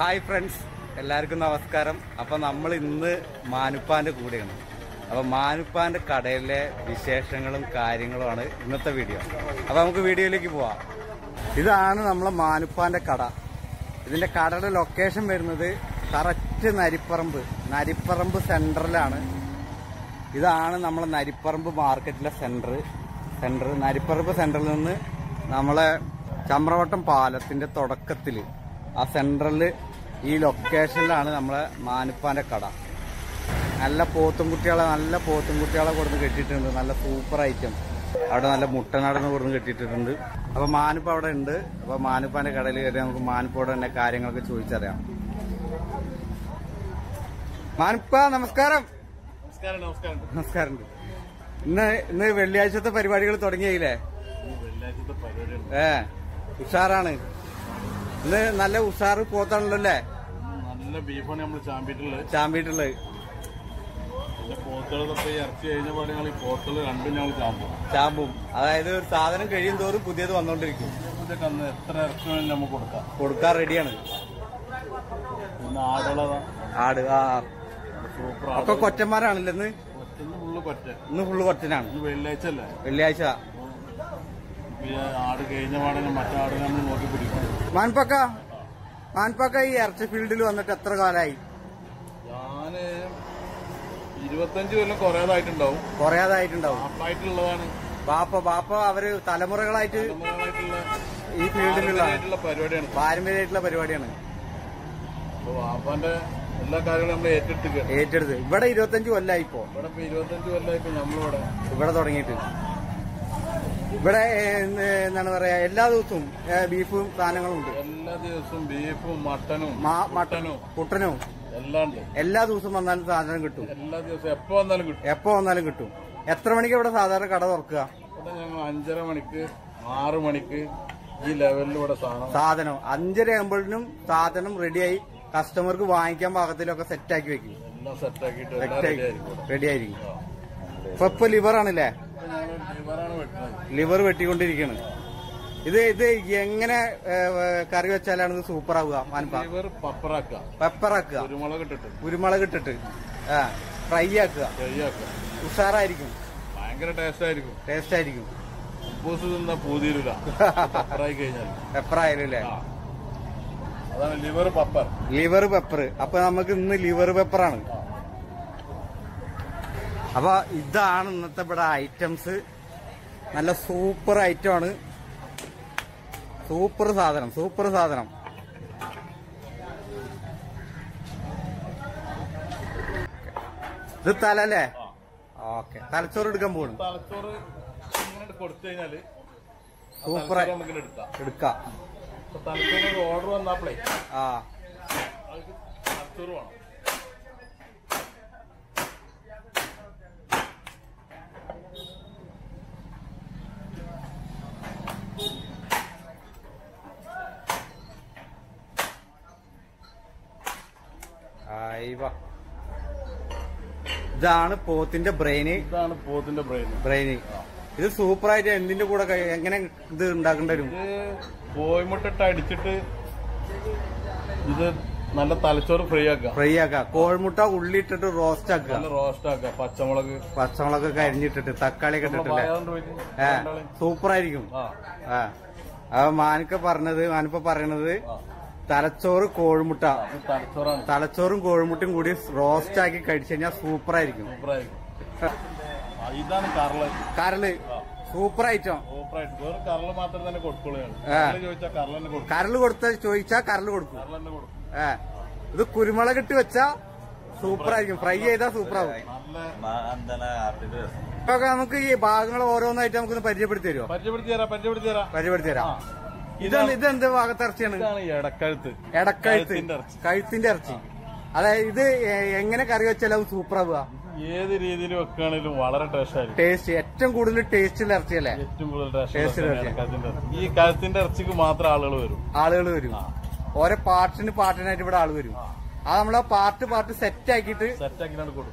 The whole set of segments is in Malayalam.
ഹായ് ഫ്രണ്ട്സ് എല്ലാവർക്കും നമസ്കാരം. അപ്പൊ നമ്മൾ ഇന്ന് മാനുപ്പാന്റെ കൂടെയാണ്. അപ്പൊ മാനുപ്പാന്റെ കടയിലെ വിശേഷങ്ങളും കാര്യങ്ങളുമാണ് ഇന്നത്തെ വീഡിയോ. അപ്പൊ നമുക്ക് വീഡിയോയിലേക്ക് പോവാം. ഇതാണ് നമ്മളെ മാനുപ്പാന്റെ കട. ഇതിന്റെ കടയുടെ ലൊക്കേഷൻ വരുന്നത് കറക്റ്റ് നരിപ്പറമ്പ് നരിപ്പറമ്പ് സെന്ററിലാണ് ഇതാണ് നമ്മളെ നരിപ്പറമ്പ് മാർക്കറ്റിലെ സെന്റർ സെന്റർ നരിപ്പറമ്പ് സെന്ററിൽ നിന്ന് നമ്മളെ ചമ്രവട്ടം പാലത്തിന്റെ തുടക്കത്തിൽ ആ സെന്ററിൽ ഈ ലൊക്കേഷനിലാണ് നമ്മളെ മാനുപ്പാന്റെ കട. നല്ല പോത്തും കുട്ടികളെ നല്ല പോത്തും കുട്ടികളെ കൊടുന്ന് കെട്ടിയിട്ടുണ്ട്. നല്ല സൂപ്പർ ഐറ്റം അവിടെ നല്ല മുട്ടനാടന്ന് കൊടുന്ന് കെട്ടിയിട്ടുണ്ട്. അപ്പൊ മാനുപ്പ അവിടെ ഉണ്ട്. അപ്പൊ മാനുപ്പാന്റെ കടയിൽ കയറി നമുക്ക് മാനുപ്പോടെ തന്നെ കാര്യങ്ങളൊക്കെ ചോദിച്ചറിയാം. മാനുപ്പ നമസ്കാരം. നമസ്കാരം നമസ്കാരം. നമസ്കാരം. ഇന്ന് ഇന്ന് വെള്ളിയാഴ്ചത്തെ പരിപാടികൾ തുടങ്ങിയില്ലേ? ഏ ഉഷാറാണ്. ഇന്ന് നല്ല ഉഷാറ് പോത്താണല്ലോ അല്ലേ നല്ല ബീഫാണ് നമ്മൾ ചാമ്പിട്ടുള്ളത് ചാമ്പിട്ടുള്ളത് ചാമ്പും. അതായത് ഒരു സാധനം കഴിയും തോറും പുതിയത് വന്നോണ്ടിരിക്കും. ഇതൊക്കെ അന്ന് എത്ര ഇറച്ചി വേണമെങ്കിലും നമുക്ക് കൊടുക്കാം. കൊടുക്കാൻ റെഡിയാണ്. ആട് ആ. ഒക്കെ കൊറ്റന്മാരാണല്ലോ ഇന്ന്? ഇന്ന് ഫുള്ള് കൊറ്റനാണ് വെള്ളിയാഴ്ച വെള്ളിയാഴ്ച. ആട് കഴിഞ്ഞ പാടെ മറ്റാടിനെ നമ്മൾ നോക്കി പിടിക്കണം മാൻപക്ക മാൻപക്ക ഈ ഇറച്ചി ഫീൽഡിൽ വന്നിട്ട് എത്ര കാലായി? ഞാൻ ഇരുപത്തഞ്ച് കൊല്ലം കുറേതായിട്ടുണ്ടാവും കുറയാതായിട്ടുണ്ടാവും. ആപ്പായിട്ടുള്ളതാണ് ബാപ്പ ബാപ്പ അവർ തലമുറകളായിട്ട് ഈ ഫീൽഡിലുള്ള പരിപാടിയാണ്. പാരമ്പര്യമായിട്ടുള്ള പരിപാടിയാണ്. ബാപ്പാന്റെ എല്ലാ കാര്യങ്ങളും നമ്മൾ ഏറ്റെടുത്തുക ഏറ്റെടുത്ത്. ഇവിടെ ഇരുപത്തഞ്ച് കൊല്ലായി ഇപ്പോ ഇവിടെ ഇപ്പൊ ഇരുപത്തഞ്ച് കൊല്ലായി നമ്മളിവിടെ. ഇവിടെ തുടങ്ങിയിട്ട്. ഇവിടെ എന്താണ് പറയാ എല്ലാ ദിവസവും ബീഫും സാധനങ്ങളും ഉണ്ട്. എല്ലാ ദിവസവും ബീഫും മട്ടനും മട്ടനും കുട്ടനും എല്ലാം എല്ലാ ദിവസവും വന്നാലും സാധനം കിട്ടും. എല്ലാ ദിവസവും എപ്പോ വന്നാലും കിട്ടും. എപ്പോ വന്നാലും കിട്ടും. എത്ര മണിക്ക് ഇവിടെ സാധാരണ കട തുറക്കുക? ഞങ്ങൾ അഞ്ചര മണിക്ക് ആറ് മണിക്ക് ഈ ലെവലിൽ ഇവിടെ സാധനം സാധനം. അഞ്ചര ആകുമ്പോഴും സാധനം റെഡിയായി കസ്റ്റമർക്ക് വാങ്ങിക്കാൻ പാകത്തിലൊക്കെ സെറ്റാക്കി വെക്കും. എല്ലാം സെറ്റ് ആക്കിയിട്ട് എല്ലാം സെറ്റ് റെഡി ആയിരിക്കും ഇപ്പൊ ലിവർ ആണല്ലേ? ലിവർ വെട്ടിക്കൊണ്ടിരിക്കുകയാണ് ഇത് ഇത് എങ്ങനെ കറി വെച്ചാലാണ് ഇത് സൂപ്പർ ആവുക പെപ്പറാക്കുക. കുരുമുളക് ഇട്ടിട്ട്. കുരുമുളക് ഇട്ടിട്ട്. ആ ഫ്രൈ ആക്കുക. ഉഷാറായിരിക്കും. ഭയങ്കര ടേസ്റ്റ് ആയിരിക്കും ടേസ്റ്റ് ആയിരിക്കും ഉപ്പൂസ് തിന്നാ പൂതിയിലില്ല പപ്പറായി കഴിഞ്ഞാൽ. പെപ്പർ അല്ലേ? അതാണ് ലിവർ പെപ്പർ. Liver pepper. അപ്പൊ നമുക്ക് ഇന്ന് ലിവർ പെപ്പറാണ്. അപ്പൊ ഇതാണ് ഇന്നത്തെ ഇവിടെ ഐറ്റംസ്. നല്ല സൂപ്പർ ഐറ്റം ആണ് സൂപ്പർ സാധനം സൂപ്പർ സാധനം. ഇത് തല അല്ലേ ഓക്കെ. തലച്ചോറ് എടുക്കാൻ പോകണം സൂപ്പർ എടുക്കാം. എടുക്കാം. വന്നാ പ്ലേ ഓർഡർ ആ തലച്ചോറ് വേണം. ഇതാണ് പോത്തിന്റെ ബ്രെയിന്. ഇതാണ് പോത്തിന്റെ ബ്രെയിന്. ബ്രെയിന്. ഇത് സൂപ്പറായിട്ട് എന്തിന്റെ കൂടെ എങ്ങനെ ഇത് ഉണ്ടാക്കേണ്ടി വരും? കോഴിമുട്ടിട്ട് അടിച്ചിട്ട് ഇത് നല്ല തലച്ചോറ് ഫ്രൈ ആക്കുക. ഫ്രൈ ആക്കുക. കോഴിമുട്ട ഉള്ളി ഇട്ടിട്ട് റോസ്റ്റ് ആക്കുക റോസ്റ്റ് ആക്കുക. പച്ചമുളക്. പച്ചമുളക് അരിഞ്ഞിട്ടിട്ട് തക്കാളി ഒക്കെ ഇട്ടിട്ടില്ലേ? സൂപ്പർ ആയിരിക്കും ആ മാനിക്ക പറഞ്ഞത് മാനിപ്പ പറയണത്. തലച്ചോറ് കോഴിമുട്ട. തലച്ചോറാണ്. തലച്ചോറും കോഴിമുട്ടയും കൂടി റോസ്റ്റ് ആക്കി കഴിച്ചു കഴിഞ്ഞാൽ സൂപ്പർ ആയിരിക്കും. ഇതാണ് കരൾ. കരൾ. സൂപ്പർ ഐറ്റം വെറും മാത്രം തന്നെ കൊടുക്കുള്ളൂ. കറൾ ചോദിച്ചാൽ കരൾ കൊടുത്ത ചോദിച്ചാ കരൾ കൊടുക്കും. ഏ ഇത് കുരുമുളക് ഇട്ട് വെച്ചാ സൂപ്പർ ആയിരിക്കും. ഫ്രൈ ചെയ്താ സൂപ്പർ ആവും. ഇപ്പൊ നമുക്ക് ഈ ഭാഗങ്ങൾ ഓരോന്നായിട്ട് നമുക്കൊന്ന് പരിചയപ്പെടുത്തി തരുമോ പരിചയപ്പെടുത്തി തരാം പരിചയപ്പെടുത്തി തരാം. പരിചയപ്പെടുത്തി തരാം. ആ. ഇതെന്ത് ഭാഗത്തിറച്ചിയാണ് ഇതാണ് ഈ ഇടക്കഴുത്ത് എടക്കഴുത്ത്. കഴുത്തിന്റെ ഇറച്ചി. അതായത് ഇത് എങ്ങനെ കറി വെച്ചാലും സൂപ്പർ ആവുക ഏത് രീതിയിൽ വെക്കുകയാണെങ്കിലും വളരെ ടേസ്റ്റ് ടേസ്റ്റ് ഏറ്റവും കൂടുതൽ ടേസ്റ്റുള്ള ഇറച്ചിയല്ലേ ഏറ്റവും കൂടുതൽ ടേസ്റ്റ്. ഈ കഴുത്തിന്റെ ഇറച്ചിക്ക് മാത്രം ആളുകൾ വരും. ആളുകൾ വരും. ഓരോ പാർട്ടിന് പാർട്ടിനായിട്ട് ഇവിടെ ആൾ വരും. അത് നമ്മളെ പാർട്ട് പാർട്ട് സെറ്റ് ആക്കിയിട്ട്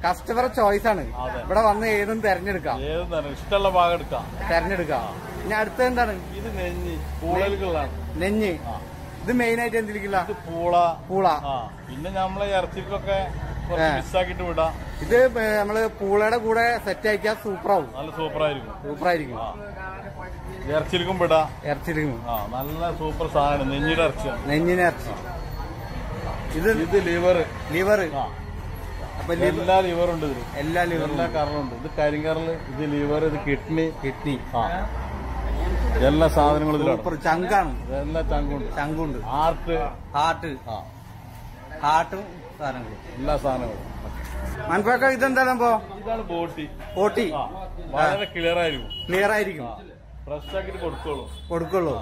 കസ്റ്റമർ ചോയ്സ് ആണ്. ഇവിടെ വന്ന് ഏതും തെരഞ്ഞെടുക്കാം. ഇഷ്ടമുള്ള ഭാഗം എടുക്കാം. തെരഞ്ഞെടുക്കാം. ഇനി അടുത്ത എന്താണ്? ഇത് നെഞ്ഞി നെഞ്ഞ്. ഇത് മെയിൻ ആയിട്ട് എന്തിരിക്കില്ല പൂള. പൂള. പിന്നെ നമ്മളെ ഇറച്ചിക്കൊക്കെ വിടാം. ഇത് നമ്മൾ പൂളയുടെ കൂടെ സെറ്റ് ആക്കിയാൽ സൂപ്പറാവും. നല്ല സൂപ്പറായിരിക്കും. സൂപ്പറായിരിക്കും. ഇറച്ചിരിക്കും വിടാം. ഇറച്ചിരിക്കും നല്ല സൂപ്പർ സാധനം നെഞ്ഞിടെ ഇറച്ചി നെഞ്ഞിനെ ഇറച്ചി. ഇത് ഇത് ലിവർ ലിവർ അപ്പൊ എല്ലാ ലിവറും ഉണ്ട് ഇതിൽ എല്ലാ ലിവറും എല്ലാ കറലുണ്ട് ഇത് കരിങ്കറൽ ഇത് ലിവർ ഇത് കിഡ്നി കിഡ്നി ആ. എല്ലാ സാധനങ്ങളും ഇതിലാണ്. ചങ്കാണ്. എല്ലാ ചങ്കുണ്ട് ചങ്കുണ്ട്. ഹാർട്ട് ഹാർട്ട് ആ. ഹാർട്ടും സാധനങ്ങളും. എല്ലാ സാധനങ്ങളും. മനസ്സിലാക്ക ഇതെന്താണ് ഇപ്പോ ഇതാണ് ബോട്ടി. ബോട്ടി. വളരെ ക്ലിയർ ആയിരിക്കും. ക്ലിയർ ആയിരിക്കും. ഫ്രഷ് ആക്കിട്ട് കൊടുക്കുള്ളൂ. കൊടുക്കുള്ളൂ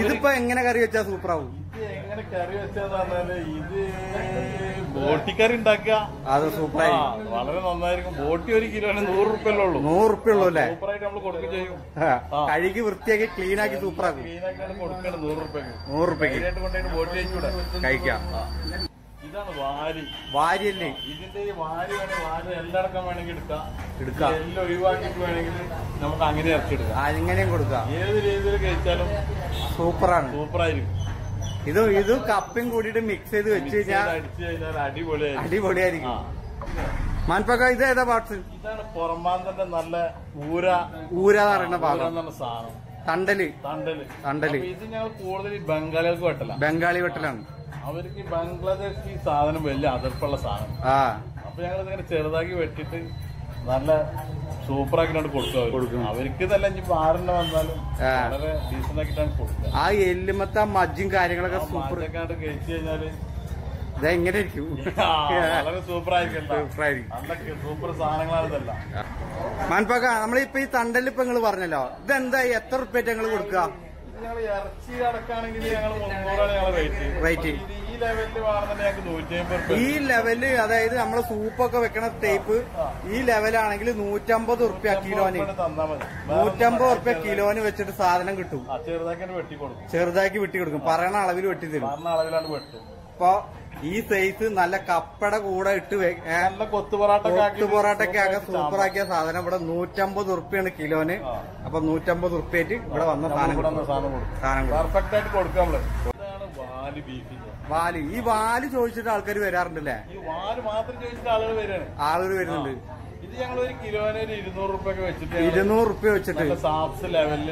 ഇതിപ്പോ എങ്ങനെ കറി വെച്ചാ സൂപ്പറാവും? ആവും എങ്ങനെ കറി വെച്ചതെന്ന് പറഞ്ഞാൽ ഇത് ബോട്ടിക്കറി ഉണ്ടാക്കുക. അത് സൂപ്പർ സൂപ്പറായി വളരെ നന്നായിരിക്കും. ബോട്ടി ഒരു കിലോ നൂറ് റുപ്യല്ലേ ഉള്ളൂ. നൂറ് റുപ്യ ഉള്ളൂ അല്ലേ? സൂപ്പറായിട്ട് നമ്മൾ കൊടുക്കുകയും ചെയ്യും. കഴുകി വൃത്തിയാക്കി ക്ലീൻ ആക്കി സൂപ്പറാക്കും. ക്ലീനാക്കിയാണ് കൊടുക്കണം നൂറ് റുപ്യക്ക്. നൂറ് റുപ്യ ധൈര്യമായിട്ട് കൊണ്ടുപോയിട്ട് ബോട്ടി കഴിക്കാം. ഇതാണ് വാരി. വാരിയല്ലേ? ഇതിന്റെ ഈ വാരി വേണമെങ്കിൽ വാരി എല്ലടക്കം വേണമെങ്കിൽ എടുക്കാം. എടുക്കാം. എല്ലാം ഒഴിവാക്കിയിട്ട് വേണമെങ്കിൽ നമുക്ക് അങ്ങനെ ഇറച്ചെടുക്കാം അങ്ങനെയും കൊടുക്കാം. ഏത് രീതിയിൽ കഴിച്ചാലും സൂപ്പറാണ്. സൂപ്പറായിരിക്കും. ഇത് ഇത് കപ്പയും കൂടിയിട്ട് മിക്സ് ചെയ്ത് വെച്ച് കഴിഞ്ഞാൽ അടിച്ചു കഴിഞ്ഞാൽ അടിപൊളിയായിരിക്കും. മാൻപക്ക ഇത് ഏതാ പാർട്സ് ഇതാണ് പുറമ്പാന്തന്റെ നല്ല ഊര. ഊര എന്ന് പറയുന്ന പാട്ട് ഭാഗം എന്നുള്ള സാധനം. തണ്ടൽ. തണ്ടൽ. തണ്ടൽ. ഇത് ഞങ്ങൾ കൂടുതൽ ബംഗാളികൾക്ക് വെട്ടല ബംഗാളി വെട്ടലാണ്. അവർക്ക് ബംഗ്ലാദേശ് ഈ സാധനം വലിയ അതിർപ്പുള്ള സാധനം. ആ. അപ്പൊ ഞങ്ങൾ ഇതിങ്ങനെ ചെറുതാക്കി വെട്ടിട്ട് നല്ല സൂപ്പറാക്കിട്ടാണ് കൊടുക്കുക അവർക്ക്. ഇതല്ല ഇനി ആരെണ്ണം വന്നാലും വളരെ ഡീസന്റ് ആക്കിയിട്ടാണ് കൊടുക്കുക. ആ എല്ലുമത്ത മജ്ജും കാര്യങ്ങളൊക്കെ സൂപ്പർ. കഴിച്ചു കഴിഞ്ഞാൽ ഇതെങ്ങനെ ഇരിക്കും വളരെ സൂപ്പർ സാധനങ്ങളാണ് ഇതെല്ലാം. മാൻപക്ക നമ്മളിപ്പോ ഈ തണ്ടലിപ്പങ്ങൾ ഇപ്പൊ നിങ്ങൾ പറഞ്ഞല്ലോ. ഇതെന്തായി? എത്ര റുപ്യ ഞങ്ങൾ കൊടുക്കുക ഞങ്ങൾ ഇറച്ചി അടക്കാണെങ്കിൽ ഞങ്ങൾ മുന്നൂറാണ് ഞങ്ങൾ റേറ്റ് Rate. ഇത് ഈ ലെവലിൽ വേണമെന്നുണ്ടെങ്കിൽ ഞങ്ങൾക്ക് നൂറ്റി അമ്പത് ഈ ലെവൽ അതായത് നമ്മൾ സൂപ്പൊക്കെ വെക്കണ ടേപ്പ് ഈ ലെവലാണെങ്കിൽ നൂറ്റമ്പത് റുപ്യ കിലോന് നൂറ്റമ്പത് റുപ്യ കിലോന് വെച്ചിട്ട് സാധനം കിട്ടും. ചെറുതാക്കി വെട്ടി കൊടുക്കും. ചെറുതാക്കി വെട്ടി കൊടുക്കും. പറയണ അളവിൽ വെട്ടി തരും. അളവിലാണ് വെട്ടും അപ്പൊ ഈ സൈസ് നല്ല കപ്പട കൂടെ ഇട്ട് നല്ല കൊത്തു പൊറാട്ടൊക്കെ ആകെ സൂപ്പർ ആകെ സൂപ്പറാക്കിയ സാധനം. ഇവിടെ നൂറ്റമ്പത് ഉറുപ്പിയാണ് കിലോന്. അപ്പൊ നൂറ്റമ്പത് ഉറുപ്പിയായിട്ട് ഇവിടെ വന്ന സാധനം സാധനം. പെർഫെക്റ്റ് ആയിട്ട് കൊടുക്കാം വാൽ ഈ വാൽ ചോദിച്ചിട്ട് ആൾക്കാർ വരാറുണ്ടല്ലേ? ഈ വാൽ മാത്രം ചോദിച്ചിട്ട് ആളുകൾ വരുന്നുണ്ട്. ഇത് ഞങ്ങൾ ഒരു കിലോന് ഒരു ഇരുന്നൂറ് റുപ്യ വെച്ചിട്ട് ഇരുന്നൂറ് റുപ്യ വെച്ചിട്ട്. ലെവലിൽ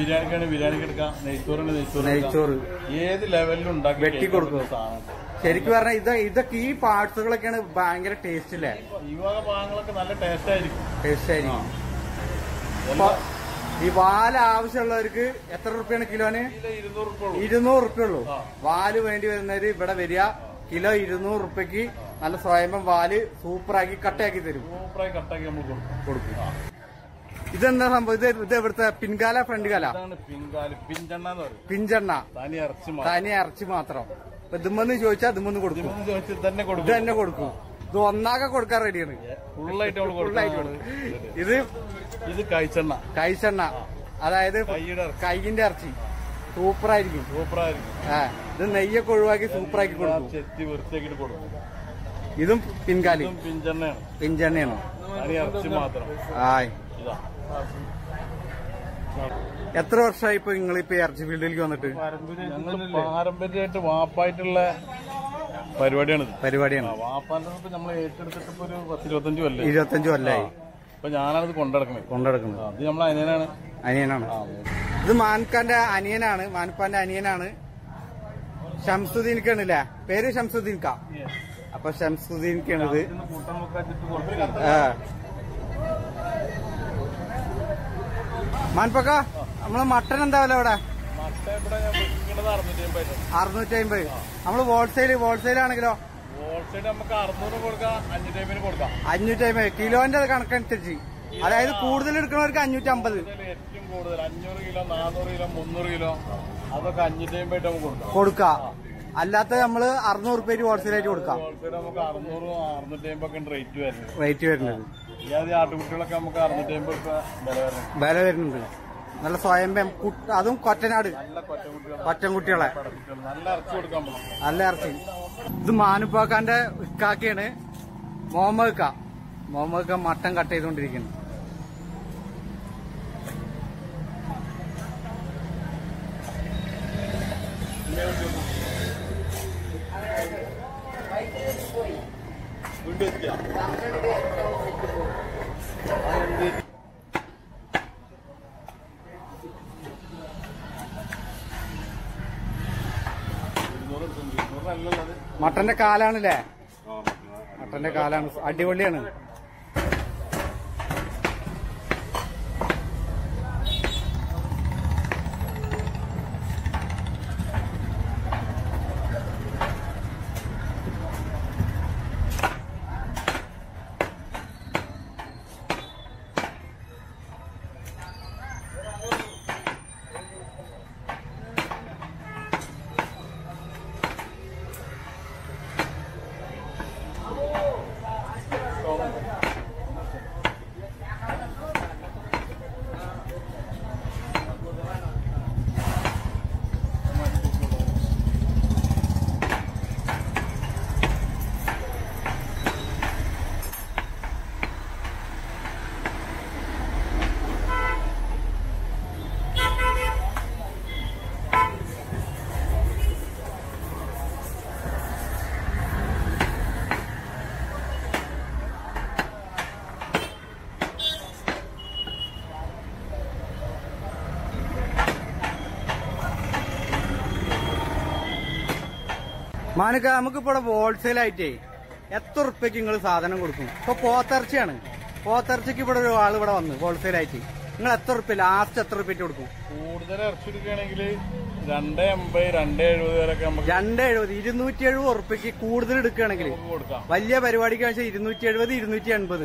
ബിരിയാണിക്കാണ് ബിരിയാണിക്ക് എടുക്കാം. നെയ്ച്ചോറിന് നെയ്ച്ചോറ്. നെയ്ച്ചോറ്. ഏത് ലെവലിലും ഉണ്ടാക്കി വെട്ടി കൊടുക്കുന്ന സാധനം ശരിക്കും പറഞ്ഞാൽ ഇത് ഇതൊക്കെ ഈ പാർട്സുകളൊക്കെയാണ് ഭയങ്കര ടേസ്റ്റ് അല്ലേ ഈ വക ഭാഗങ്ങളൊക്കെ നല്ല ടേസ്റ്റ് ആയിരിക്കും. ടേസ്റ്റ് ആയിരിക്കും അപ്പൊ ഈ വാൽ ആവശ്യമുള്ളവർക്ക് എത്ര റുപ്യാണ് കിലോന്? കിലോ ഇരുന്നൂറ് റുപ്യ ഉള്ളൂ. വാൽ വേണ്ടി വരുന്നവര് ഇവിടെ വരിക. കിലോ ഇരുന്നൂറ് റുപ്യക്ക് നല്ല സ്വയംഭം വാൽ സൂപ്പറാക്കി കട്ടയാക്കി തരും. സൂപ്പറായി കട്ടാക്കി നമ്മൾ കൊടുക്കും. ഇതെന്താ സംഭവം? ഇത് ഇത് ഇവിടുത്തെ പിൻകാല ഫ്രണ്ട് കാല? പിൻകാല. പിഞ്ചെണ്ണ പിഞ്ചെണ്ണ. തനി ഇറച്ചി മാത്രം. ഇപ്പൊ ഇതുമെന്ന് ചോദിച്ചാൽ ഇതുമെന്ന് കൊടുക്കും. തന്നെ കൊടുക്കും. തന്നെ കൊടുക്കും. ഇത് ഒന്നാകെ കൊടുക്കാൻ റെഡിയാണ് ഫുള്ളായിട്ട് ഇത് ഇത് കഴിച്ചെണ്ണ കൈച്ചെണ്ണ. അതായത് കൈയിന്റെ ഇറച്ചി. സൂപ്പർ ആയിരിക്കും സൂപ്പറായിരിക്കും. സൂപ്പറായിരിക്കും. ആ ഇത് നെയ്യൊക്കെ ഒഴിവാക്കി സൂപ്പറാക്കി കൊടുക്കും. ചെത്തി വൃത്തിയാക്കിട്ട് കൊടുക്കും. ഇതും പിൻകാലി. പിഞ്ചെണ്ണയാണ് പിഞ്ചെണ്ണയാണ് ഇറച്ചി മാത്രം. ആയ്. എത്ര വർഷമായി ഇപ്പൊ നിങ്ങൾ ഇപ്പൊ ഇറച്ചി ഫീൽഡിലേക്ക് വന്നിട്ട്? പാരമ്പര്യമായിട്ട് വാപ്പായിട്ടുള്ള പരിപാടിയാണ്. പരിപാടിയാണ് വാപ്പാന്റെ നമ്മൾ ഏറ്റെടുത്തിട്ട് ഇപ്പൊ ഒരു പത്ത് ഇരുപത്തഞ്ചു കൊല്ലേ ഇരുപത്തഞ്ചു കൊല്ലായി. ഇപ്പൊ ഞാനത് കൊണ്ടടക്കുന്നത് കൊണ്ടെടുക്കുന്നത് അത് നമ്മളെ അനിയനാണ്. അനിയനാണ്. ഇത് മാൻഖാന്റെ അനിയനാണ്. മാൻപാന്റെ അനിയനാണ്. ഷംസുദ്ദീൻക്കാണല്ലേ പേര് ഷംസുദ്ദീൻക അപ്പൊ ഷംസുദ്ദീൻക്കാണിത്. മാൻപക്ക നമ്മൾ മട്ടൻ എന്താ വില ഇവിടെ? അറുന്നൂറ്റി അമ്പത് നമ്മൾ ഹോൾസെയിൽ ഹോൾസെയിൽ ആണെങ്കിലോ? അഞ്ഞൂറ്റി അമ്പത് കിലോന്റെ കണക്കനുസരിച്ച്. അതായത് കൂടുതൽ എടുക്കുന്നവർക്ക് അഞ്ഞൂറ്റി അമ്പത് ഏറ്റവും കൂടുതൽ. അഞ്ഞൂറ് കിലോ നാനൂറ് കിലോ മുന്നൂറ് കിലോ അതൊക്കെ അഞ്ഞൂറ്റി അമ്പത് കൊടുക്കാം. അല്ലാത്ത നമ്മൾ അറുന്നൂറ് രൂപ ഹോൾസെയിൽ ആയിട്ട് കൊടുക്കാം. റേറ്റ് വരുന്നത്. വില വരുന്നുണ്ട്. നല്ല സ്വയംഭം അതും കൊറ്റനാട്. കൊറ്റൻകുട്ടികളെ. നല്ല ഇറച്ചി ഇത് മാനുപ്പാക്കാന്റെ കാക്കയാണ് മോമക്ക. മോമക്ക മട്ടൻ കട്ട് ചെയ്തുകൊണ്ടിരിക്കുന്നു പിന്നെ ഒരു വീണ്ടും എത്തിയാ ഇരുന്നൂറ് എടുക്കുന്നു. ഇരുന്നൂറിനല്ലല്ലോ അത്. മട്ടന്റെ കാലാണല്ലേ? മട്ടന്റെ കാലാണ്. അടിപൊളിയാണ്. മാനുക്ക നമുക്കിപ്പോ ഇവിടെ ഹോൾസെയിൽ ആയിട്ടേ എത്ര ഉറുപ്പ്യക്ക് നിങ്ങൾ സാധനം കൊടുക്കും? ഇപ്പൊ പോത്തിറച്ചിയാണ്. പോത്തിറച്ചിക്ക് ഇവിടെ ഒരു ആൾ ഇവിടെ വന്നു ഹോൾസെയിൽ ആയിട്ട്. നിങ്ങൾ എത്ര ഉറുപ്പ്യ ലാസ്റ്റ് എത്ര ഉറുപ്പ്യ കൊടുക്കും? കൂടുതൽ ഇറച്ചി എടുക്കുകയാണെങ്കിൽ രണ്ട് എൺപത് രണ്ട് എഴുപത് വരെയൊക്കെ രണ്ട് എഴുപത് ഇരുന്നൂറ്റി എഴുപത് ഉറുപ്പ്യക്ക് കൂടുതൽ എടുക്കുകയാണെങ്കിൽ വലിയ പരിപാടിക്ക് വെച്ചാൽ ഇരുന്നൂറ്റി എഴുപത് ഇരുന്നൂറ്റി എൺപത്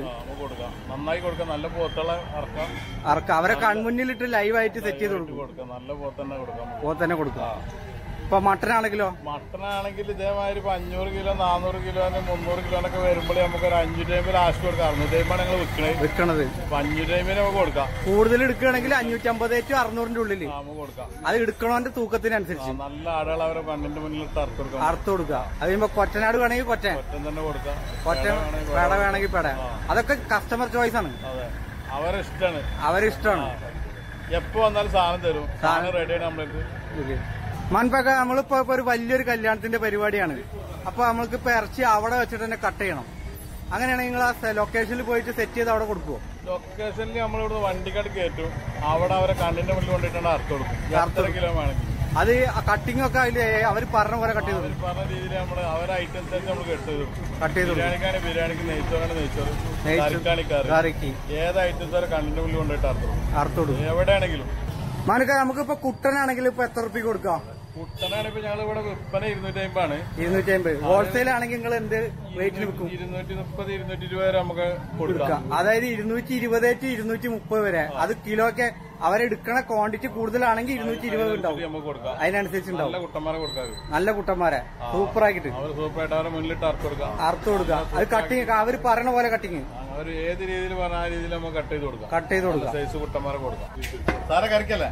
നന്നായി കൊടുക്കാം. നല്ല പോത്തുള്ള ഇറക്കാം അവർക്ക് അവരെ കൺമുന്നിലിട്ട് ലൈവായിട്ട് സെറ്റ് ചെയ്ത് കൊടുക്കും. നല്ല പോത്തന്നെ കൊടുക്കാം പോത്തന്നെ കൊടുക്കാം തന്നെ കൊടുക്കും. ആണെങ്കിലോ മട്ടൺ ആണെങ്കിൽ ഇതേമാതിരി ഇപ്പൊ അഞ്ഞൂറ് കിലോ നാനൂറ് കിലോ മുന്നൂറ് കിലോനൊക്കെ വരുമ്പോഴേ നമുക്ക് ഒരു അഞ്ചു ടൈമിൽ ലാസ്റ്റ് കൊടുക്കാം. അറുന്നൂറ് ഞങ്ങൾ വിൽക്കണത് വെക്കണത്. അപ്പൊ അഞ്ഞൂറ് ടൈമിന് നമുക്ക് കൊടുക്കാം. കൂടുതൽ എടുക്കുകയാണെങ്കിൽ അഞ്ഞൂറ്റി അമ്പത് ടു അറുന്നൂറിന്റെ ഉള്ളിൽ നമുക്ക് കൊടുക്കാം. അത് എടുക്കണോന്റെ തൂക്കത്തിനനുസരിച്ച്. നല്ല ആടുകൾ അവരെ കണ്ണിന്റെ മുന്നിൽ അറുത്ത് കൊടുക്കാം. അറുത്ത് കൊടുക്കുക. അത് കഴിയുമ്പോ കൊറ്റനാട് വേണമെങ്കിൽ കൊറ്റൻ. തന്നെ കൊടുക്കാം. കൊറ്റൻ പേട വേണമെങ്കിൽ പേട അതൊക്കെ കസ്റ്റമർ ചോയ്സ് ആണ്. അവരിഷ്ടാണ് അവരിഷ്ടമാണ് എപ്പോ വന്നാലും സാധനം തരും. സാധനം റെഡിയാണ് നമ്മളടുത്ത് മൺപൊക്കെ നമ്മളിപ്പോ ഒരു വലിയൊരു കല്യാണത്തിന്റെ പരിപാടിയാണ്. അപ്പൊ നമ്മൾക്ക് ഇപ്പൊ ഇറച്ചി അവിടെ വെച്ചിട്ട് തന്നെ കട്ട് ചെയ്യണം. അങ്ങനെയാണെങ്കിൽ നിങ്ങൾ ആ ലൊക്കേഷനിൽ പോയിട്ട് സെറ്റ് ചെയ്ത് അവിടെ കൊടുക്കുവോ? ലൊക്കേഷനിൽ നമ്മളിവിടെ വണ്ടിക്കാട് കയറ്റും അവിടെ അവരെ കണ്ണിന്റെ മുന്നിൽ കൊണ്ടിട്ടാണ് അർത്ഥം കൊടുക്കും. കിലോ വേണമെങ്കിൽ അത് കട്ടിംഗ് ഒക്കെ അതിൽ അവർ പറഞ്ഞ പോലെ കട്ട് ചെയ്തു പറഞ്ഞ രീതിയിൽ നമ്മൾ അവരെ ഐറ്റംസ് ആയിട്ട് നമ്മൾ കെട്ട് ചെയ്ത് ബിരിയാണിക്കാണ് ബിരിയാണിക്ക് നെയ്ച്ചോറാണ് നെയ്ച്ചോറ്. നെയ്ച്ചോറ്. കറിക്ക്. ഏത് ഐറ്റംസ് അവരെ കണ്ണിന്റെ മുന്നിൽ കൊണ്ടിട്ട് അറുത്ത് കൊടുക്കും. എവിടെയാണെങ്കിലും. മാനക്ക നമുക്കിപ്പോ കുട്ടനാണെങ്കിൽ ഇപ്പൊ എത്ര റുപ്യ കൊടുക്കാം? കുട്ടനാണ് ഇപ്പൊ ഞങ്ങൾ ഇവിടെ വിൽപ്പന ഇരുന്നൂറ്റി അമ്പതാണ്. ഇരുന്നൂറ്റി അമ്പത്. ഹോൾസെയിൽ ആണെങ്കിൽ നിങ്ങൾ എന്ത് റേറ്റിൽ വിൽക്കും? ഇരുന്നൂറ്റി മുപ്പത് ഇരുന്നൂറ്റി ഇരുപത് വരെ നമുക്ക് കൊടുക്കാം. അതായത് ഇരുന്നൂറ്റി ഇരുപത് ടു ഇരുന്നൂറ്റി മുപ്പത് വരെ. അത് കിലോ ഒക്കെ അവരെടുക്കണ ക്വാണ്ടിറ്റി കൂടുതലാണെങ്കിൽ ഇരുന്നൂറ്റി ഇരുപത് ഉണ്ടാവും. അതിനനുസരിച്ച് ഉണ്ടാവും. നല്ല കുട്ടന്മാരെ സൂപ്പർ ആക്കിട്ട് അറുത്ത് കൊടുക്കുക. അത് കട്ടിങ് അവർ പറയണ പോലെ കട്ടിങ് ഏത് രീതിയിൽ പറഞ്ഞ ആ രീതിയിൽ നമുക്ക് കട്ട് ചെയ്ത് കൊടുക്കാം. കട്ട് ചെയ്ത് കൊടുക്കാം. സൈസ് കുട്ടന്മാരെ കൊടുക്കാം. സാറെ കറിക്കല്ലേ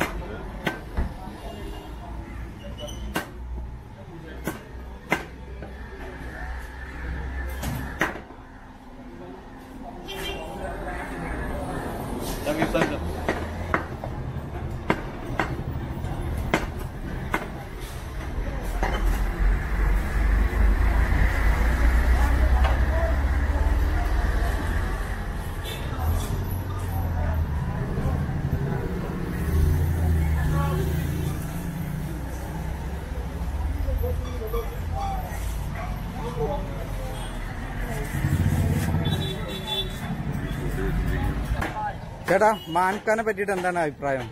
ചേട്ടാ മാൻകാനെ പറ്റിയിട്ട് എന്താണ് അഭിപ്രായം?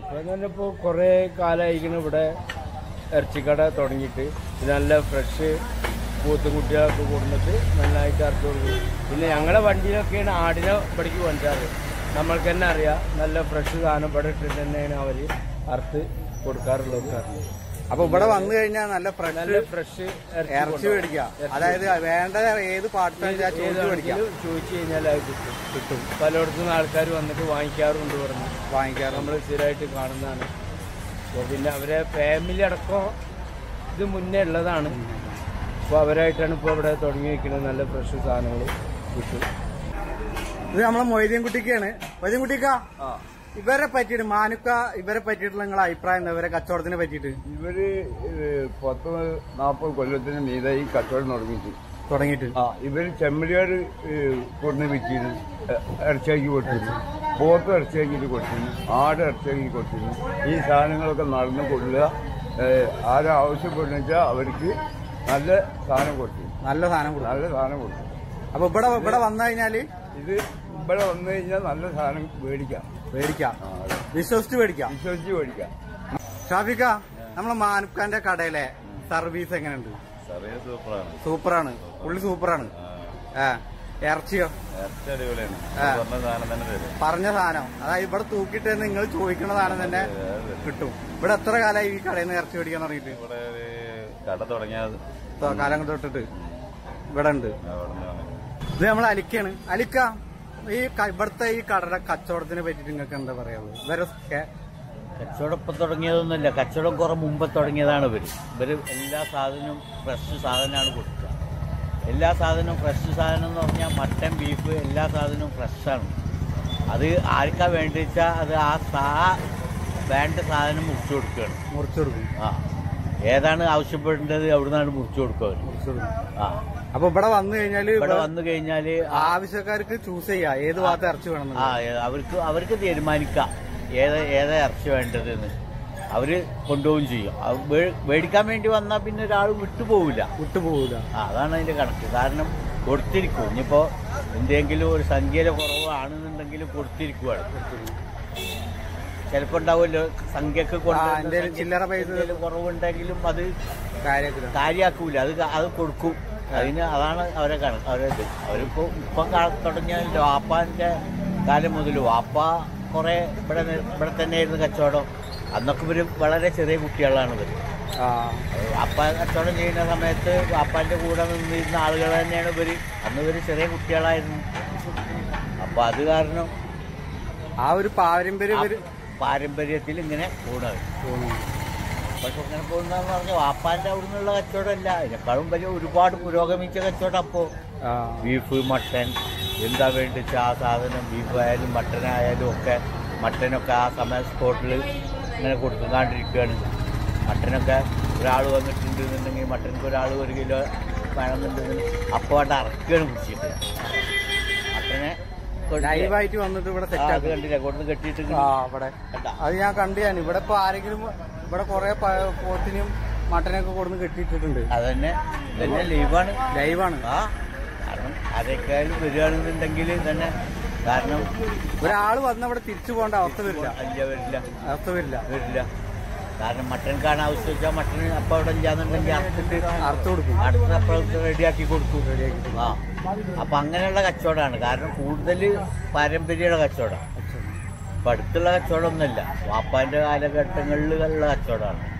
ഇപ്പോ തന്നെ ഇപ്പൊ കൊറേ കാലായിരിക്കണം ഇവിടെ ഇറച്ചിക്കട തുടങ്ങിയിട്ട്. നല്ല ഫ്രഷ് പൂത്തും കുട്ടികളൊക്കെ കൊടുത്തിട്ട് നന്നായിട്ട് ഇറച്ചി കൊടുക്കും. പിന്നെ ഞങ്ങളുടെ വണ്ടിയിലൊക്കെയാണ് ആടിനെ ഇവിടേക്ക് കൊണ്ടുവരാറ്. നമ്മൾക്ക് തന്നെ അറിയാം നല്ല ഫ്രഷ് സാധനം ഇവിടെ ഇട്ടിട്ട് തന്നെയാണ് അവർ അറുത്ത് കൊടുക്കാറുള്ളത് അപ്പൊ ഇവിടെ വന്നു കഴിഞ്ഞാൽ നല്ല ഫ്രഷ് ഫ്രഷ് ഇറച്ചി മേടിക്കുക. അതായത് വേണ്ട ഏത് പാർട്ടിയാണ് ചോദിച്ചു മേടിക്കാം. ചോദിച്ചു കഴിഞ്ഞാൽ അത് കിട്ടും. പലയിടത്തുനിന്ന് ആൾക്കാർ വന്നിട്ട് വാങ്ങിക്കാറുണ്ട് പറഞ്ഞു. വാങ്ങിക്കാറ് നമ്മൾ സ്ഥിരമായിട്ട് കാണുന്നതാണ്. അപ്പോൾ പിന്നെ അവരെ ഫാമിലി അടക്കം ഇത് മുന്നേ ഉള്ളതാണ്. അപ്പോൾ അവരായിട്ടാണ് ഇപ്പോൾ ഇവിടെ തുടങ്ങി വെക്കുന്നത് നല്ല ഫ്രഷ് സാധനങ്ങൾ കിട്ടും. ഇത് നമ്മളെ മൊയ്തീൻകുട്ടിക്കാണ്. മൊയ്തീൻകുട്ടിക്കാ? മൊയ്തീൻ കുട്ടിക്ക ഇവരെ പറ്റിയിട്ട് മാനുക്ക ഇവരെ പറ്റിയിട്ടുള്ള നിങ്ങളെ അഭിപ്രായം എന്താ? ഇവരെ കച്ചവടത്തിനെ പറ്റിയിട്ട്. ഇവർ പത്ത് നാൽപ്പത് കൊല്ലത്തിന് മീതെ ഈ കച്ചവടം തുടങ്ങിയിട്ട്. തുടങ്ങിയിട്ട്. ആ ഇവർ ചെമ്മരിയാട് കൊണ്ട് വിറ്റിരുന്നു ഇറച്ചിയാക്കി കൊടുത്തിരുന്നു. പോത്ത് ഇറച്ചിയാക്കിയിട്ട് കൊടുത്തിരുന്നു. ആട് ഇറച്ചിയാക്കി കൊടുത്തിരുന്നു. ഈ സാധനങ്ങളൊക്കെ നടന്നു കൊള്ളുക. ആരും ആവശ്യപ്പെടുന്ന വെച്ചാൽ അവർക്ക് നല്ല സാധനം കൊടുത്തിരുന്നു നല്ല സാധനം കൊടുത്തു നല്ല സാധനം കൊടുത്തു അപ്പൊ ഇവിടെ ഇവിടെ വന്നു കഴിഞ്ഞാൽ? ഇത് ഇവിടെ വന്നു കഴിഞ്ഞാൽ നല്ല സാധനം മേടിക്കാം. മേടിക്കാം. വിശ്വസിച്ച് മേടിക്കാം. വിശ്വസിച്ച് മേടിക്കാം. ഷാഫിക്ക നമ്മളെ മാനുക്കാന്റെ കടയിലെ സർവീസ് എങ്ങനെയുണ്ട്? സർവീസ് സൂപ്പറാണ്. സൂപ്പറാണ്. പുള്ളി സൂപ്പറാണ്. ആ. ഇറച്ചിയോ? പറഞ്ഞ സാധനം അതായത് ഇവിടെ തൂക്കിട്ട് നിങ്ങൾ ചോദിക്കുന്ന സാധനം തന്നെ കിട്ടും. ഇവിടെ എത്ര കാലമായി ഈ കടയിൽ നിന്ന് ഇറച്ചി മേടിക്കാൻ തുടങ്ങിയിട്ട്? കട കാലം തൊട്ടിട്ട്. ഇവിടെ ഉണ്ട്. ഇത് നമ്മൾ അലിക്കാണ് അലിക്ക ഈ ഇവിടുത്തെ ഈ കടയുടെ കച്ചവടത്തിനെ പറ്റിയിട്ട് നിങ്ങൾക്ക് എന്താ പറയുക കച്ചവടം ഇപ്പം തുടങ്ങിയതൊന്നുമില്ല. കച്ചവടം കുറെ മുമ്പ് തുടങ്ങിയതാണ് ഇവർ ഇവർ എല്ലാ സാധനവും ഫ്രഷ് സാധനമാണ് കൊടുക്കുക. എല്ലാ സാധനവും ഫ്രഷ് സാധനം എന്ന് പറഞ്ഞാൽ മട്ടൻ ബീഫ് എല്ലാ സാധനവും ഫ്രഷാണ് അത് ആർക്കാ വേണ്ടി വെച്ചാൽ അത് ആ സാ വേണ്ട സാധനം മുറിച്ചു കൊടുക്കുകയാണ്. മുറിച്ചു കൊടുക്കും. ആ. ഏതാണ് ആവശ്യപ്പെടേണ്ടത്? അവിടുന്നാണ് മുറിച്ചു കൊടുക്കുക ആ. അപ്പൊ ഇവിടെ വന്നു കഴിഞ്ഞാൽ ഇവിടെ വന്നു കഴിഞ്ഞാൽ ആവശ്യക്കാർക്ക് ചൂസ് ചെയ്യാം. ഏത് ഭാഗത്ത് ഇറച്ചി വേണം ആ അവർക്ക് അവർക്ക് തീരുമാനിക്കാം. ഏത് ഏതാ ഇറച്ചി വേണ്ടത് എന്ന് അവർ കൊണ്ടുപോകും ചെയ്യും. മേടിക്കാൻ വേണ്ടി വന്നാ പിന്നെ ഒരാൾ വിട്ടുപോകില്ല വിട്ടുപോകൂല അതാണ് അതിന്റെ കണക്ക്. കാരണം കൊടുത്തിരിക്കും. ഇനിയിപ്പോ എന്തെങ്കിലും ഒരു സംഖ്യയിലെ കുറവാണെന്നുണ്ടെങ്കിൽ കൊടുത്തിരിക്കുവാണ്. ചിലപ്പോ ഉണ്ടാവുമല്ലോ സംഖ്യക്ക് ചില്ലറ പൈസ കുറവുണ്ടെങ്കിലും അത് കാര്യാക്കൂല. അത് അത് കൊടുക്കും. അതിന് അതാണ് അവരെ കണക്ക് അവരെ ഇത്. അവരിപ്പോ ഇപ്പം കാല തുടങ്ങിയ വാപ്പാന്റെ കാലം മുതൽ വാപ്പ കുറെ ഇവിടെ ഇവിടെ തന്നെ തന്നെയായിരുന്നു കച്ചവടം. അന്നൊക്കെ ഇവർ വളരെ ചെറിയ കുട്ടികളാണ് ഇവർ ആ. വാപ്പ കച്ചവടം ചെയ്യുന്ന സമയത്ത് വാപ്പാന്റെ കൂടെ നിന്നിരുന്ന ആളുകൾ തന്നെയാണ് ഇവർ. അന്ന് ഇവർ ചെറിയ കുട്ടികളായിരുന്നു. അപ്പൊ അത് കാരണം ആ ഒരു പാരമ്പര്യം പാരമ്പര്യത്തിൽ ഇങ്ങനെ പോണത് പക്ഷെ ഇങ്ങനെ പറഞ്ഞ വാപ്പാന്റെ അവിടെ നിന്നുള്ള കച്ചവടമല്ല. അതിനേക്കാളും വലിയ ഒരുപാട് പുരോഗമിച്ച കച്ചവടം അപ്പോ. ബീഫ് മട്ടൻ എന്താ വേണ്ടിച്ച ആ സാധനം ബീഫ് ആയാലും മട്ടൻ ആയാലും ഒക്കെ മട്ടനൊക്കെ ആ സമയ സ്പോട്ടിൽ ഇങ്ങനെ കൊടുത്തുകൊണ്ടിരിക്കുകയാണ് മട്ടനൊക്കെ ഒരാൾ വന്നിട്ടുണ്ട് എന്നുണ്ടെങ്കിൽ മട്ടനക്ക് ഒരാൾ ഒരു കിലോ വേണമെന്നുണ്ടെങ്കിൽ അപ്പോൾ അവിടെ അറക്കുകയാണ് കുടിച്ചിട്ട്. മട്ടനെ. ലൈവായിട്ട് വന്നിട്ട് ഇവിടെ ആ, സെറ്റ് അത് ആക്കി കണ്ടില്ല? കൊടുത്ത് കെട്ടിയിട്ട് ആ അവിടെ. അത് ഞാൻ കണ്ടു ഞാൻ ഇവിടെ ഇപ്പൊ ആരെങ്കിലും ഇവിടെ കൊറേ പോത്തിനും മട്ടനൊക്കെ കൊടുന്ന് കെട്ടിയിട്ടിട്ടുണ്ട്. അതന്നെ. തന്നെ ലൈവാണ്. ലൈവാണ്. ആ കാരണം അതൊക്കെയായാലും വരികയാണെന്നുണ്ടെങ്കിൽ തന്നെ കാരണം ഒരാൾ വന്നവിടെ തിരിച്ചു പോകേണ്ട അവസ്ഥ വരില്ല. അവസ്ഥ വരില്ല. വരില്ല. കാരണം മട്ടൻ കാണാൻ ആവശ്യം വെച്ചാൽ മട്ടൻ അപ്പം അവിടെ ഇല്ലാന്നുണ്ടെങ്കിൽ അറുത്തിട്ട് അറുത്ത് കൊടുക്കും. അടുത്ത അപ്പോൾ റെഡിയാക്കി കൊടുക്കും. ആ. അപ്പൊ അങ്ങനെയുള്ള കച്ചവടമാണ്. കാരണം കൂടുതൽ പാരമ്പര്യമുള്ള കച്ചവടം. ഇപ്പൊ അടുത്തുള്ള കച്ചവടമൊന്നുമില്ല. വാപ്പാന്റെ കാലഘട്ടങ്ങളിലുള്ള കച്ചവടമാണ്.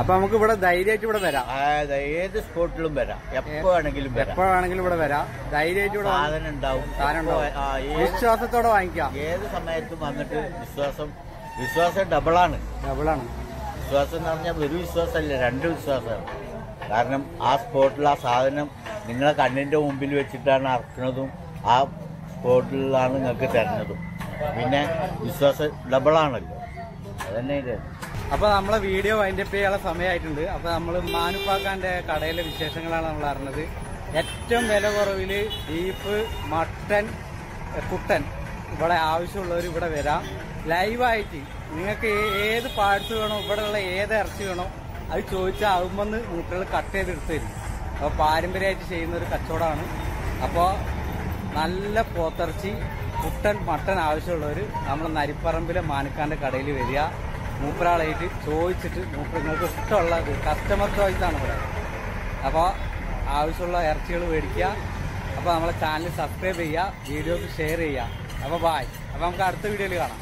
അപ്പൊ നമുക്ക് ഇവിടെ ധൈര്യമായിട്ട് ഇവിടെ വരാം. ഏത് സ്പോട്ടിലും വരാം. എപ്പോ വേണമെങ്കിലും വരാം. എപ്പോ വേണമെങ്കിലും ഇവിടെ വരാം. ധൈര്യമായിട്ട് ഇവിടെ സാധനം ഉണ്ടാവും. വിശ്വാസത്തോടെ വാങ്ങിക്കാം. ഏത് സമയത്തും വന്നിട്ട് വിശ്വാസം വിശ്വാസം ഡബിളാണ് ഡബിളാണ് വിശ്വാസം എന്ന് പറഞ്ഞാൽ ഒരു വിശ്വാസമല്ല രണ്ട് വിശ്വാസമാണ്. കാരണം ആ സ്പോട്ടിൽ ആ സാധനം നിങ്ങളെ കണ്ണിന്റെ മുമ്പിൽ വെച്ചിട്ടാണ് അറക്കുന്നതും ആ സ്പോട്ടിലാണ് നിങ്ങൾക്ക് തരുന്നതും. പിന്നെ വിശ്വാസം ഡബിളാണല്ലോ. അതന്നെ ഇത്. അപ്പോൾ നമ്മളെ വീഡിയോ വൈൻഡപ്പ് ചെയ്യാനുള്ള സമയമായിട്ടുണ്ട്. അപ്പോൾ നമ്മൾ മാനുപ്പാക്കാന്റെ കടയിലെ വിശേഷങ്ങളാണ് നമ്മൾ അറിഞ്ഞത്. ഏറ്റവും വില കുറവിൽ ബീഫ് മട്ടൻ കുട്ടൻ ഇവിടെ ആവശ്യമുള്ളവർ ഇവിടെ വരാം. ലൈവായിട്ട് നിങ്ങൾക്ക് ഏത് പാർട്സ് വേണോ ഇവിടെയുള്ള ഏത് ഇറച്ചി വേണോ അത് ചോദിച്ചാൽ ആകുമ്പോൾ മൂട്ടുകൾ കട്ട് ചെയ്ത് എടുത്ത് തരും. അപ്പോൾ പാരമ്പര്യമായിട്ട് ചെയ്യുന്ന ഒരു കച്ചവടമാണ്. അപ്പോൾ നല്ല പോത്തിറച്ചി മുട്ടൻ മട്ടൻ ആവശ്യമുള്ളവർ നമ്മൾ നരിപ്പറമ്പിലെ മാനക്കാന്റെ കടയിൽ വരിക. മൂപ്പരാളായിട്ട് ചോദിച്ചിട്ട് മൂപ്പർ നിങ്ങൾക്ക് ഇഷ്ടമുള്ള കസ്റ്റമർ ചോയ്സാണ് ഇവിടെ. അപ്പോൾ ആവശ്യമുള്ള ഇറച്ചികൾ മേടിക്കുക. അപ്പോൾ നമ്മളെ ചാനൽ സബ്സ്ക്രൈബ് ചെയ്യുക വീഡിയോസ് ഷെയർ ചെയ്യുക. അപ്പോൾ ബായ് അപ്പോൾ നമുക്ക് അടുത്ത വീഡിയോയിൽ കാണാം.